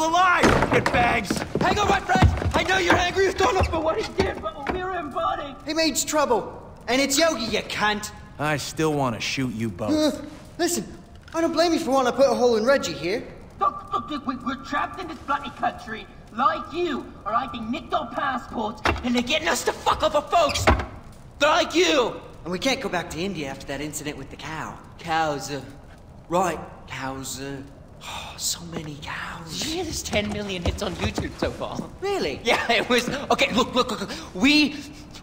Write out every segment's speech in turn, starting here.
Still alive, get bags! Hang on, my friend! I know you're angry with Donald for what he did, but we're in body! He means trouble. And it's Yogi, you cunt. I still want to shoot you both. Uh, listen, I don't blame you for wanting to put a hole in Reggie here. Look, look, look, we- we're trapped in this bloody country. Like you, are hiding nicked our passports, and they're getting us to fuck over folks! Like you! And we can't go back to India after that incident with the cow. Cows, uh, Right, cows, uh, so many cows. Did you hear there's 10 million hits on YouTube so far? Really? Yeah, it was. Okay, look, look, look. look. We,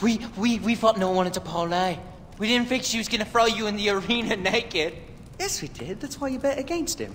we, we, we thought no one wanted to parlay. We didn't think she was gonna throw you in the arena naked. Yes, we did. That's why you bet against him.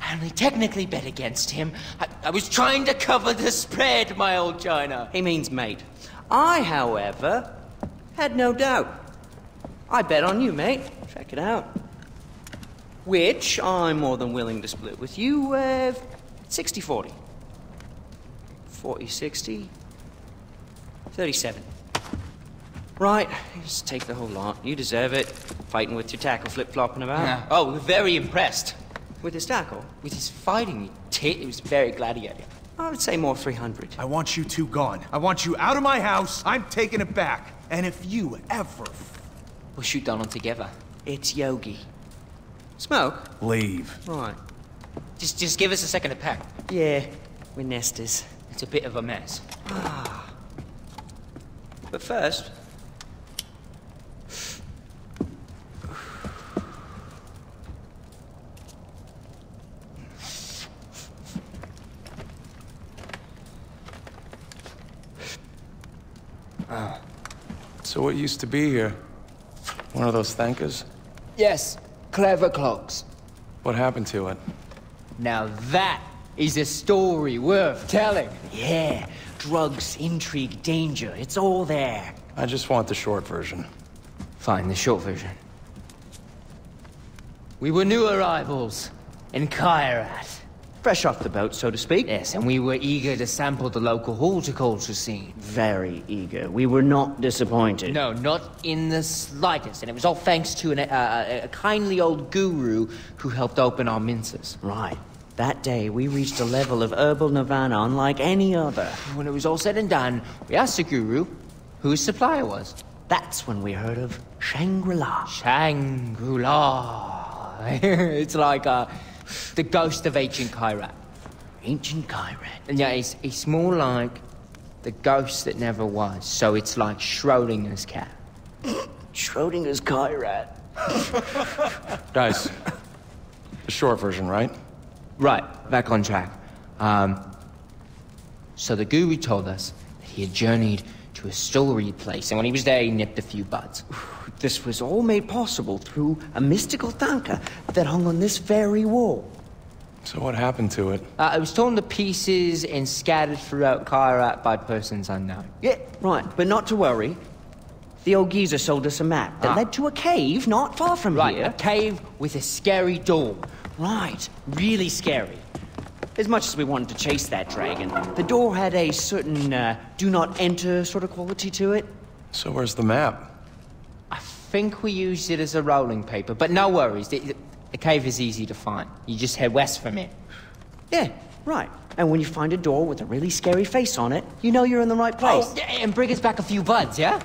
I only technically bet against him. I, I was trying to cover the spread, my old China. He means mate. I, however, had no doubt. I bet on you, mate. Check it out. Which I'm more than willing to split with you, uh, 60 40. 40 60. 37. Right, just take the whole lot. You deserve it. Fighting with your tackle flip flopping about. Oh, we're very impressed With his tackle? with his fighting. Tit, it was very gladiator. I would say more 300. I want you two gone. I want you out of my house. I'm taking it back. And if you ever We'll shoot Donald together. It's Yogi. Smoke? leave, Right. Just, just give us a second to pack. Yeah, we're nesters. It's a bit of a mess. Ah. But first, So what used to be here? One of those thangkas? Yes, clever clocks. What happened to it? Now that is a story worth telling. yeah, drugs, intrigue, danger, it's all there. I just want the short version. Fine, the short version. We were new arrivals in Kyrat. Fresh off the boat, so to speak. Yes, and we were eager to sample the local horticulture scene. Very eager. We were not disappointed. No, not in the slightest. And it was all thanks to an, uh, a, a kindly old guru who helped open our minces. Right. That day, we reached a level of herbal nirvana unlike any other. When it was all said and done, we asked the guru who his supplier was. That's when we heard of Shangri-La. Shangri-La. it's like uh, the ghost of ancient Kyrat. Ancient Kyrat. And yeah, it's, it's more like the ghost that never was. So it's like Schrodinger's cat. Schrodinger's Kyrat. Guys, the short version, right? Right, back on track. Um, so the guru told us that he had journeyed to a story place, and when he was there, he nipped a few buds. This was all made possible through a mystical thangka that hung on this very wall. So what happened to it? Uh, it was torn to pieces and scattered throughout Kyrat by persons unknown. Yeah, right, but not to worry. The old geezer sold us a map that Ah. led to a cave not far from Right, here. a cave with a scary door. Right, really scary. As much as we wanted to chase that dragon, the door had a certain uh, do not enter sort of quality to it. So where's the map? I think we used it as a rolling paper, but no worries. The, the cave is easy to find. You just head west from it. Yeah, right. And when you find a door with a really scary face on it, you know you're in the right place. Oh, and bring us back a few buds, yeah?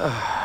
Ugh.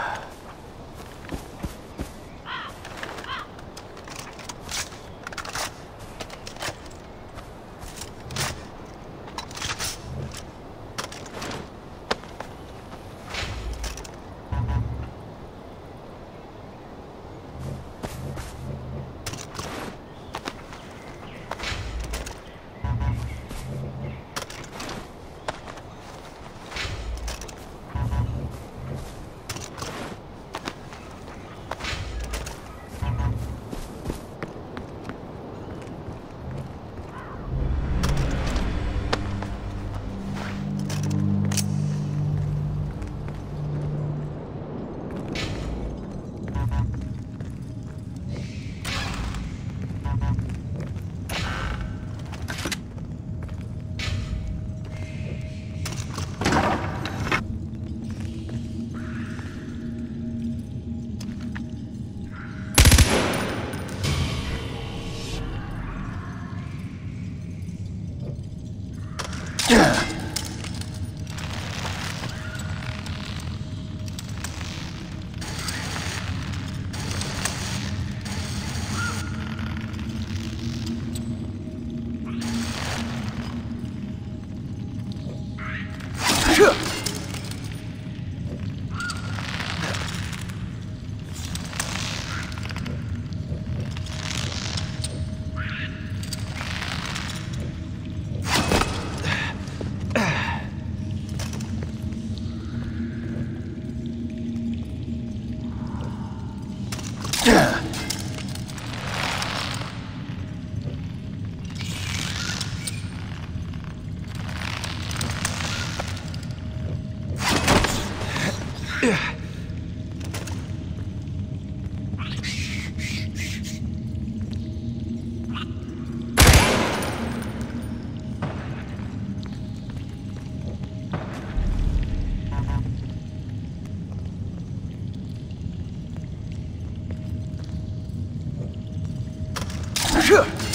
크!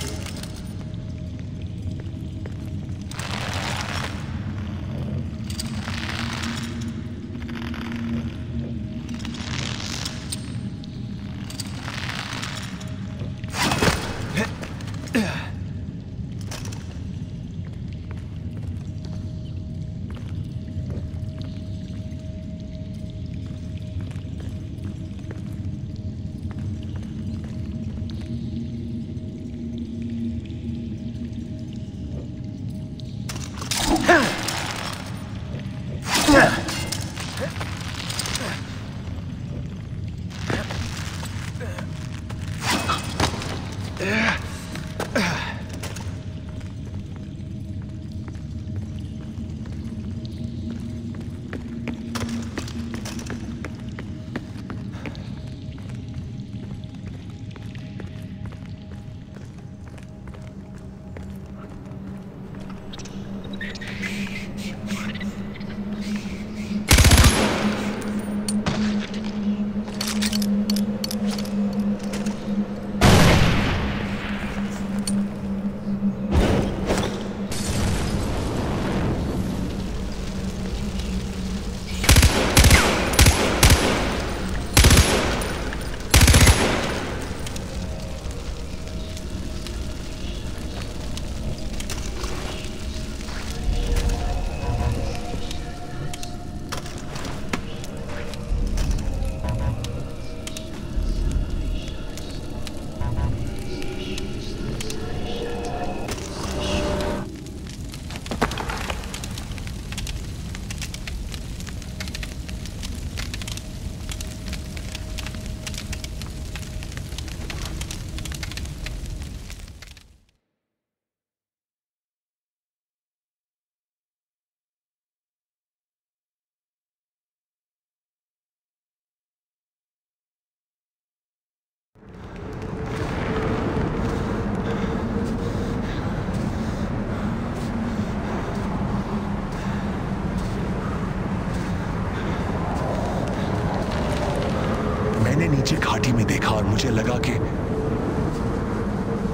मैंने नीचे घाटी में देखा और मुझे लगा कि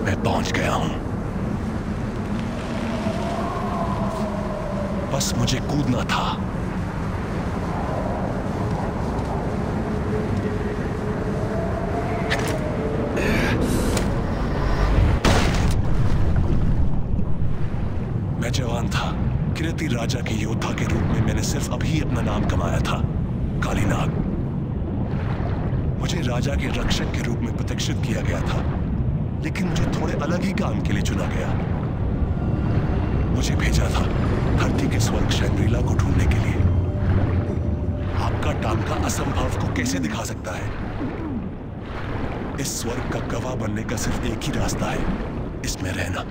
मैं पहुँच गया हूँ। बस मुझे कूदना था। मैं जवान था। किरती राजा के योद्धा के रूप में मैंने सिर्फ़ अभी अपना नाम कमाया था। काली नाग मुझे राजा के रक्षक के रूप में प्रतिष्ठित किया गया था, लेकिन मुझे थोड़े अलग ही काम के लिए चुना गया। मुझे भेजा था धरती के स्वर्ग शैंग्रीला को ढूँढने के लिए। आपका टांका असंभव को कैसे दिखा सकता है? इस स्वर्ग का गवाह बनने का सिर्फ़ एक ही रास्ता है, इसमें रहना।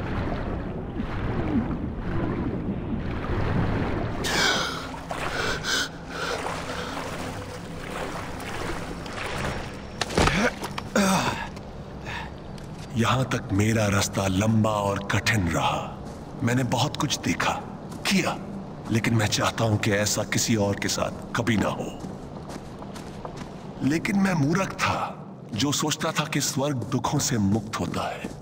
यहाँ तक मेरा रास्ता लंबा और कठिन रहा। मैंने बहुत कुछ देखा, किया, लेकिन मैं चाहता हूँ कि ऐसा किसी और के साथ कभी ना हो। लेकिन मैं मूर्ख था, जो सोचता था कि स्वर्ग दुखों से मुक्त होता है।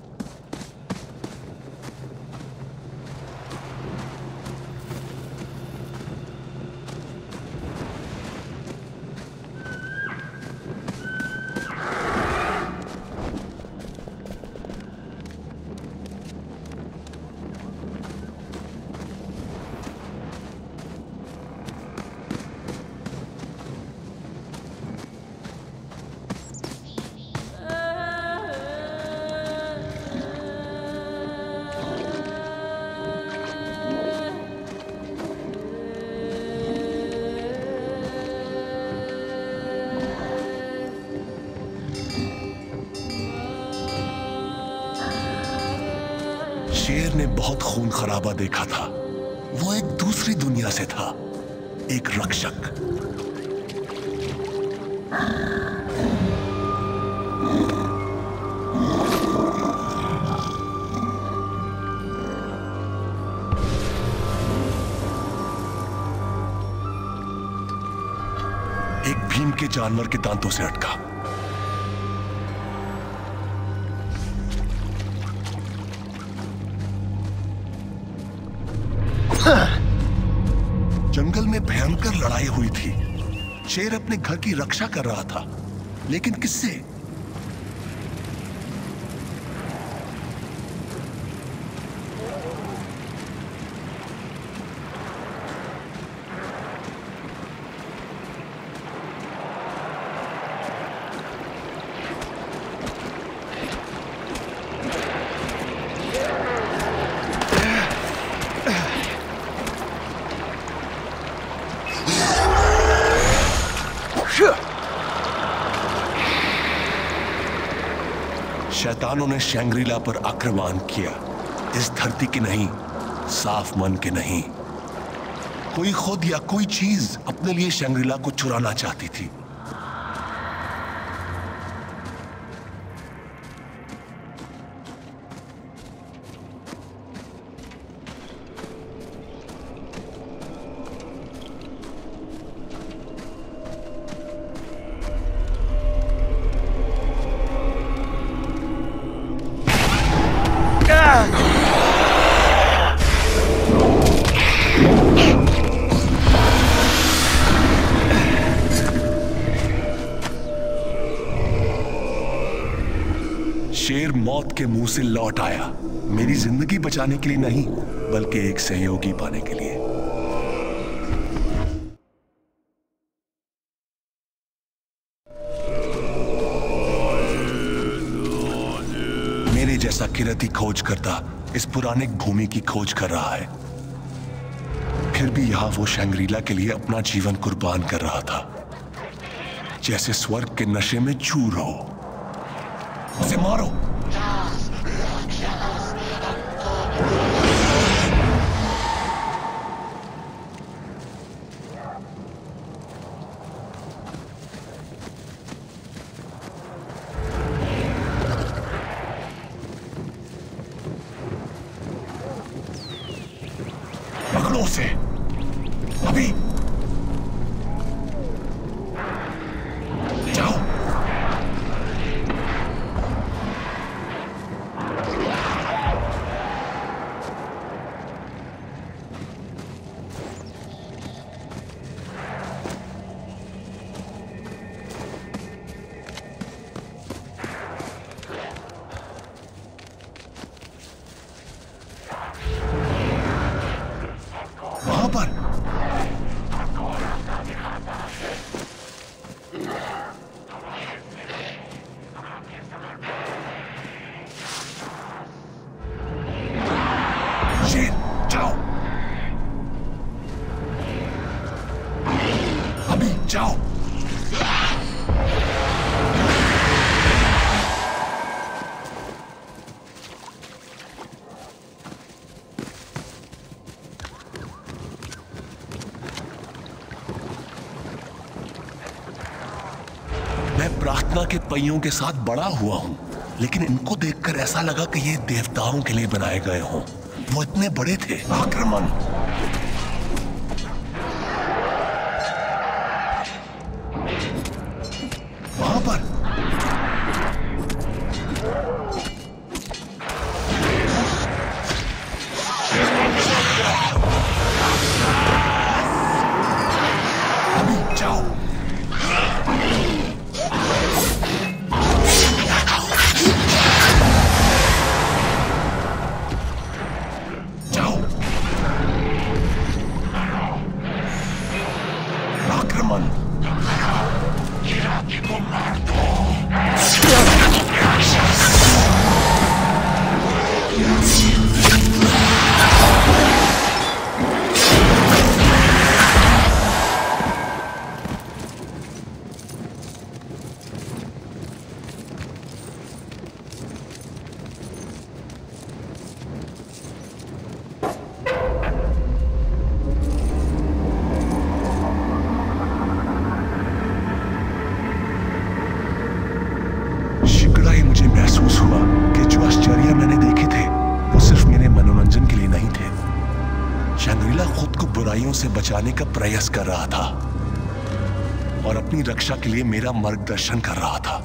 बहुत खून खराबा देखा था। वो एक दूसरी दुनिया से था। एक रक्षक। एक भीम के जानवर के दांतों से अटका। भयंकर लड़ाई हुई थी। शेर अपने घर की रक्षा कर रहा था लेकिन किससे? शैतानों ने शैंग्रीला पर आक्रमण किया। इस धरती के नहीं, साफ़ मन के नहीं। कोई खुद या कोई चीज़ अपने लिए शैंग्रीला को चुराना चाहती थी। से लौट आया। मेरी ज़िंदगी बचाने के लिए नहीं, बल्कि एक सहयोगी पाने के लिए। मेरे जैसा किरती खोज करता इस पुराने भूमि की खोज कर रहा है। फिर भी यहाँ वो शंग्रीला के लिए अपना जीवन कुर्बान कर रहा था। जैसे स्वर्ग के नशे में चूर हो। उसे मारो। अभी प्रार्थना के पहियों के साथ बड़ा हुआ हूँ, लेकिन इनको देखकर ऐसा लगा कि ये देवताओं के लिए बनाए गए हों। वो इतने बड़े थे। आक्रमण। बुराइयों से बचाने का प्रयास कर रहा था और अपनी रक्षा के लिए मेरा मार्गदर्शन कर रहा था।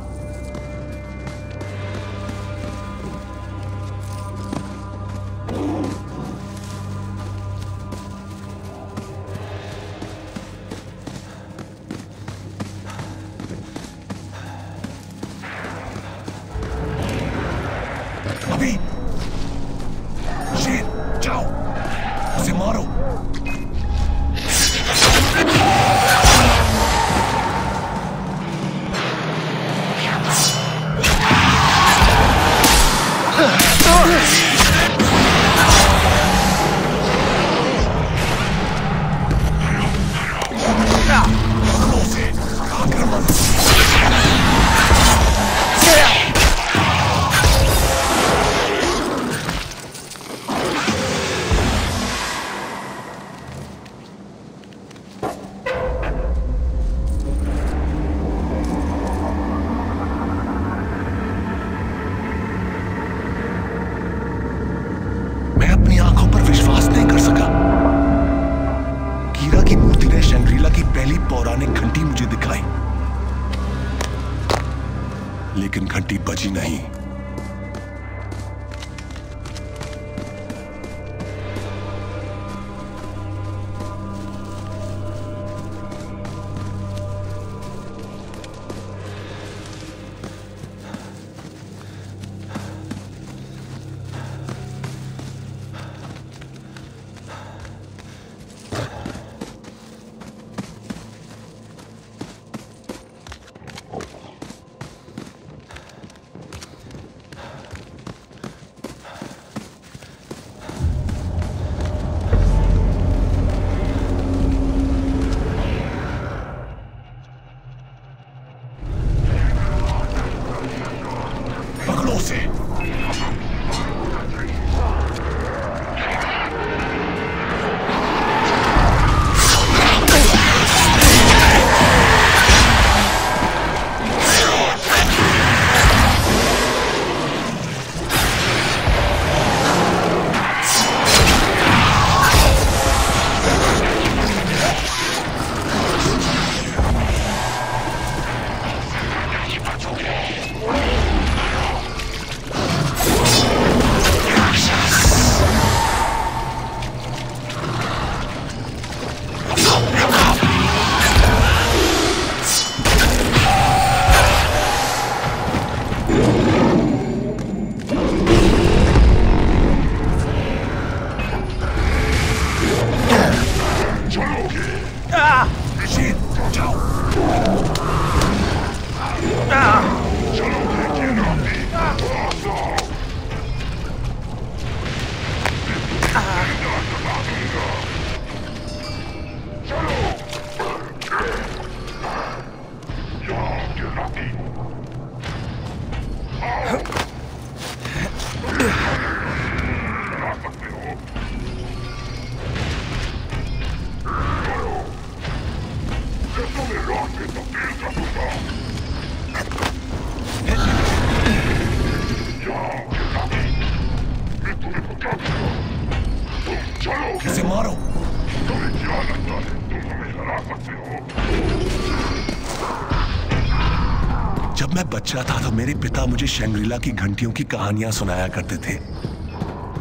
बच्चा था तो मेरे पिता मुझे शंग्रीला की घंटियों की कहानियाँ सुनाया करते थे।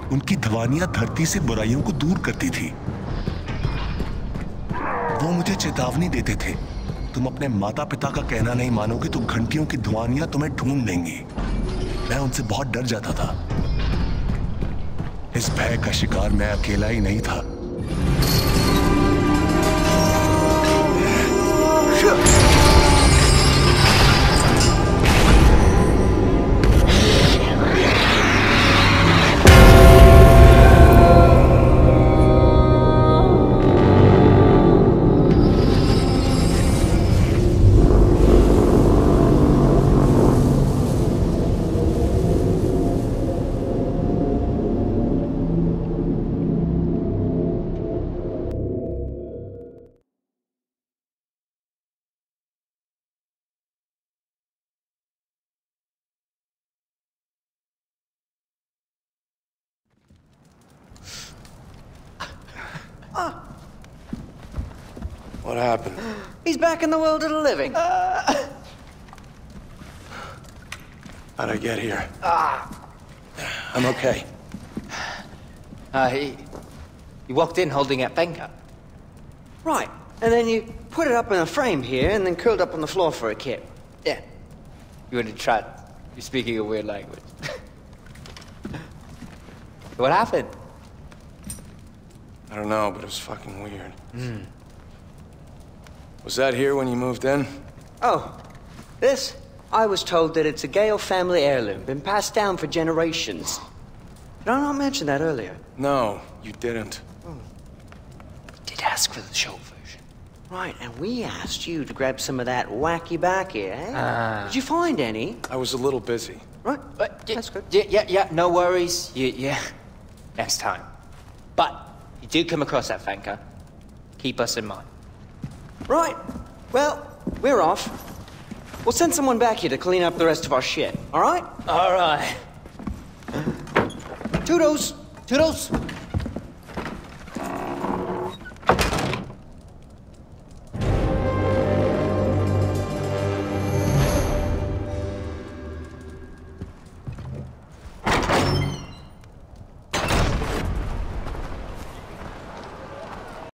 उनकी ध्वनियाँ धरती से बुराइयों को दूर करती थी। वो मुझे चेतावनी देते थे, तुम अपने माता पिता का कहना नहीं मानोगे तो घंटियों की ध्वनियाँ तुम्हें ढूंढ लेंगी। मैं उनसे बहुत डर जाता था। इस भय का शिकार मैं अकेला ही नहीं था। What happened? He's back in the world of the living. How'd I get here? I'm okay. Uh, he, he walked in holding that banker. Right. And then you put it up in a frame here and then curled up on the floor for a kip. Yeah. You want to try? You're speaking a weird language. what happened? I don't know, but it was fucking weird. Was that here when you moved in? Oh, this? I was told that it's a Ghale family heirloom, been passed down for generations. Did I not mention that earlier? No, you didn't. Did ask for the short version. Right, and we asked you to grab some of that wacky backy, eh? Ah. Did you find any? I was a little busy. Right, But y- that's good. Yeah, yeah, yeah. No worries. Yeah, yeah. Next time. But you do come across that banker. Keep us in mind. Right. Well, we're off. We'll send someone back here to clean up the rest of our shit, all right? All right. Toodles! Toodles.